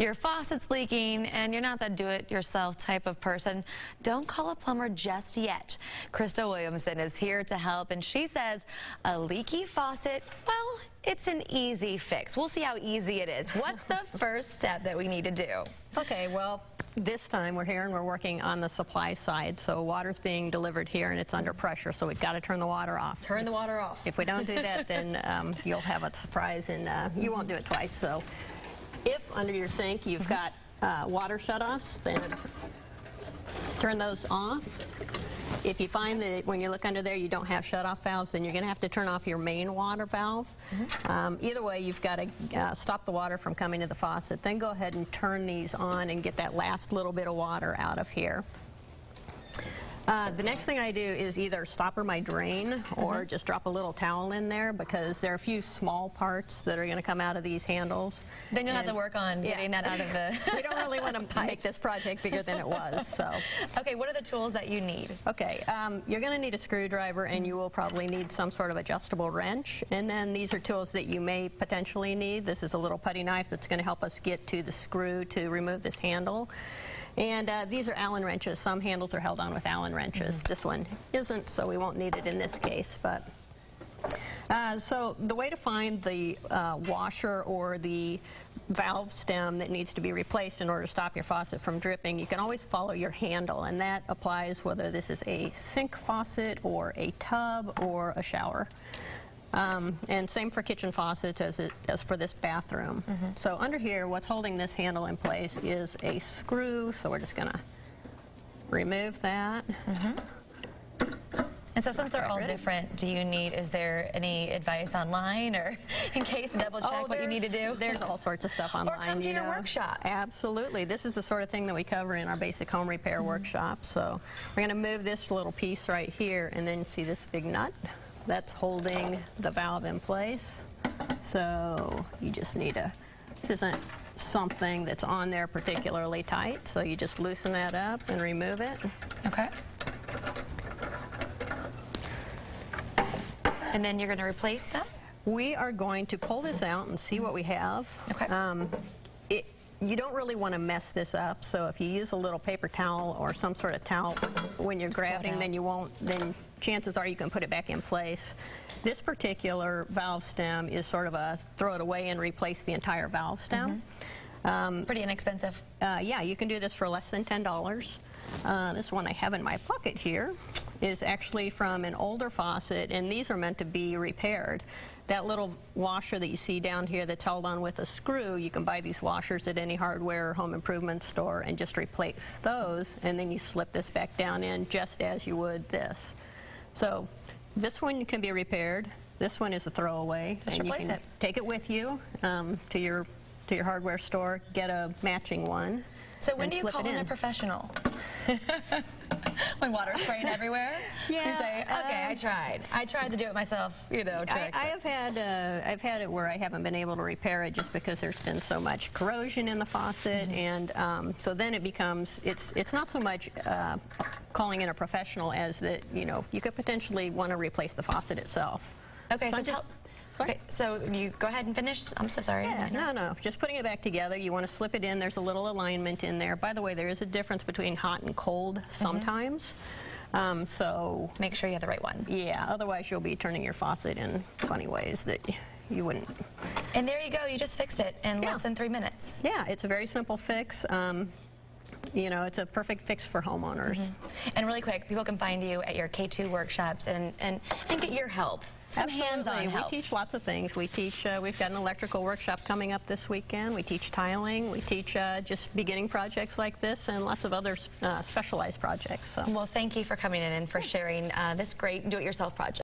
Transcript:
your faucet's leaking and you're not that do-it-yourself type of person, don't call a plumber just yet. Krista Williamson is here to help, and she says a leaky faucet, well, it's an easy fix. We'll see how easy it is. What's the first step that we need to do? Okay, well, this time we're here and we're working on the supply side. So water's being delivered here and it's under pressure, so we've got to turn the water off. Turn the water off. If we don't do that, then um, you'll have a surprise and uh, you won't do it twice. So if under your sink you've got uh, water shutoffs, then turn those off. If you find that when you look under there you don't have shutoff valves, then you're going to have to turn off your main water valve. Mm -hmm. um, either way, you've got to uh, stop the water from coming to the faucet. Then go ahead and turn these on and get that last little bit of water out of here. Uh, the next thing I do is either stopper my drain or mm -hmm. just drop a little towel in there because there are a few small parts that are going to come out of these handles. Then you'll and have to work on yeah. getting that out of the We don't really want to make this project bigger than it was. So. Okay, what are the tools that you need? Okay, um, you're going to need a screwdriver and you will probably need some sort of adjustable wrench. And then these are tools that you may potentially need. This is a little putty knife that's going to help us get to the screw to remove this handle. And uh, these are Allen wrenches. Some handles are held on with Allen wrenches. Mm -hmm. This one isn't, so we won't need it in this case. But uh, so the way to find the uh, washer or the valve stem that needs to be replaced in order to stop your faucet from dripping, you can always follow your handle, and that applies whether this is a sink faucet or a tub or a shower. Um, and same for kitchen faucets as, it, as for this bathroom. Mm -hmm. So under here, what's holding this handle in place is a screw, so we're just going to remove that. Mm -hmm. And so since they're all different, do you need, is there any advice online or in case double check oh, what you need to do? There's all sorts of stuff online. Or come to you your know. workshops. Absolutely. This is the sort of thing that we cover in our basic home repair mm -hmm. workshop. So we're going to move this little piece right here and then see this big nut that's holding the valve in place. So you just need a, this isn't something that's on there particularly tight, so you just loosen that up and remove it. Okay. And then you're going to replace that? We are going to pull this out and see what we have. Okay. Um, you don't really want to mess this up, so if you use a little paper towel or some sort of towel when you're grabbing, then you won't, then chances are you can put it back in place. This particular valve stem is sort of a throw it away and replace the entire valve stem. Mm -hmm. um, Pretty inexpensive. Uh, yeah, you can do this for less than $10. Uh, this one I have in my pocket here is actually from an older faucet, and these are meant to be repaired. That little washer that you see down here that's held on with a screw, you can buy these washers at any hardware or home improvement store and just replace those, and then you slip this back down in just as you would this. So this one can be repaired. This one is a throwaway. Just replace you can it. take it with you um, to your to your hardware store, get a matching one. So when do you call in a professional? when water's spraying everywhere? Yeah. You say, okay, um, I tried. I tried to do it myself, you know, I, I, have had, uh, I've had it where I haven't been able to repair it just because there's been so much corrosion in the faucet, mm -hmm. and um, so then it becomes, it's, it's not so much uh, calling in a professional as that, you know, you could potentially want to replace the faucet itself. Okay, so, so tell, Okay, so you go ahead and finish. I'm so sorry. Yeah, no, no. Just putting it back together. You want to slip it in. There's a little alignment in there. By the way, there is a difference between hot and cold mm-hmm. sometimes. Mm -hmm. um, so make sure you have the right one. Yeah, otherwise you'll be turning your faucet in funny ways that you wouldn't. And there you go. You just fixed it in yeah. less than three minutes. Yeah, it's a very simple fix. Um, you know, it's a perfect fix for homeowners. Mm -hmm. And really quick, people can find you at your K2 workshops and, and, and get your help some hands-on help. We teach lots of things. We teach, uh, we've got an electrical workshop coming up this weekend. We teach tiling. We teach uh, just beginning projects like this and lots of other uh, specialized projects. So. Well, thank you for coming in and for sharing uh, this great do-it-yourself project.